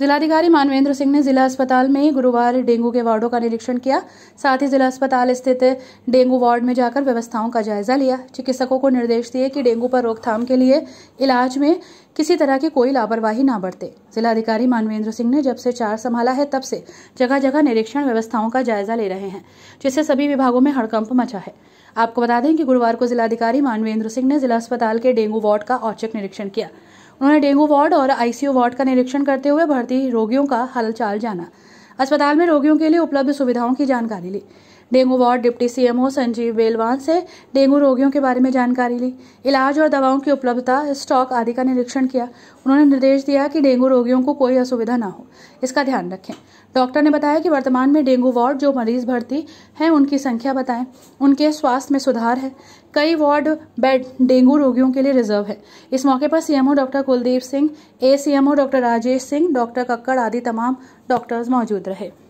जिलाधिकारी मानवेंद्र सिंह ने जिला अस्पताल में गुरुवार डेंगू के वार्डों का निरीक्षण किया, साथ ही जिला अस्पताल स्थित डेंगू वार्ड में जाकर व्यवस्थाओं का जायजा लिया। चिकित्सकों को निर्देश दिए कि डेंगू पर रोकथाम के लिए इलाज में किसी तरह की कोई लापरवाही ना बरते। जिलाधिकारी मानवेंद्र सिंह ने जब से चार संभाला है, तब से जगह जगह निरीक्षण व्यवस्थाओं का जायजा ले रहे हैं, जिससे सभी विभागों में हड़कंप मचा है। आपको बता दें कि गुरुवार को जिलाधिकारी मानवेंद्र सिंह ने जिला अस्पताल के डेंगू वार्ड का औचक निरीक्षण किया। उन्होंने डेंगू वार्ड और आईसीयू वार्ड का निरीक्षण करते हुए भर्ती रोगियों का हालचाल जाना। अस्पताल में रोगियों के लिए उपलब्ध सुविधाओं की जानकारी ली। Dengue ward deputy CMO Sanjeev Belwan से डेंगू रोगियों के बारे में जानकारी ली। इलाज और दवाओं की उपलब्धता, स्टॉक आदि का निरीक्षण किया। उन्होंने निर्देश दिया कि डेंगू रोगियों को कोई असुविधा ना हो। इसका ध्यान रखें। डॉक्टर ने बताया कि वर्तमान में डेंगू वार्ड जो मरीज़ भर्ती हैं, उनकी संख्या बताएँ। उनके स्वास्थ्य में सुधार है। कई वार्ड बेड डेंगू रोगियों के लिए रिज़र्व है। इस मौके पर CMO doctor Kuldeep Singh, ACMO doctor Rajesh Singh, doctor Kakkar आदि तमाम डॉक्टर्स मौजूद रहे।